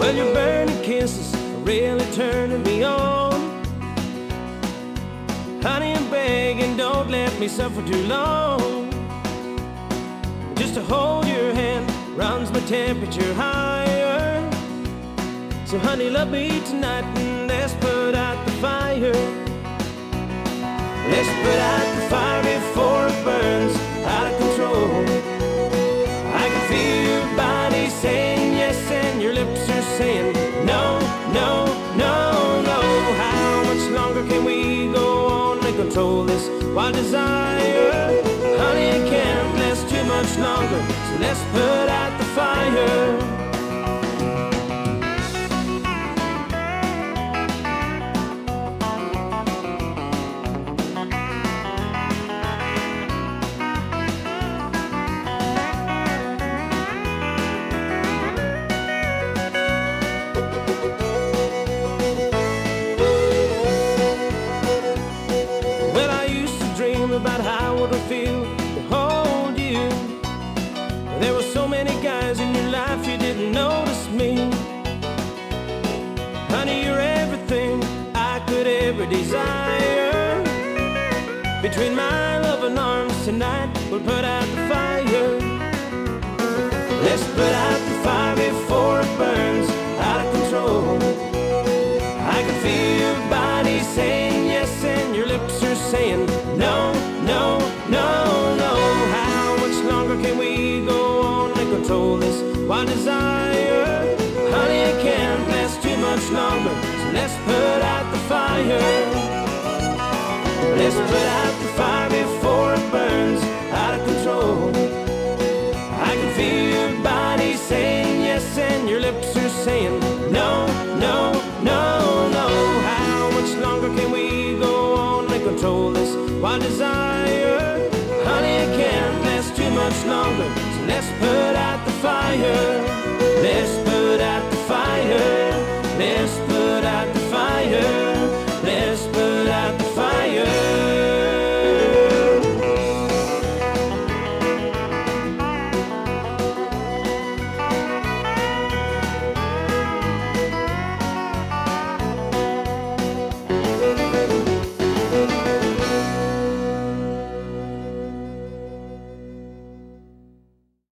Well, your burning kisses are really turning me on. Honey, I'm begging, don't let me suffer too long. Just to hold your hand runs my temperature higher. So, honey, love me tonight and let's put out the fire. Let's put out wild desire? Honey, it can't last too much longer, so let's put out the Between my love and arms tonight, we'll put out the fire. Let's put out the fire before it burns out of control. I can feel your body saying yes, and your lips are saying no, no, no, no. How much longer can we go on and control this wild desire? Honey, it can't last too much longer, so let's put out the fire. Let's put out the fire before it burns out of control. I can feel your body saying yes, and your lips are saying no, no, no, no. How much longer can we go on and control this wild desire?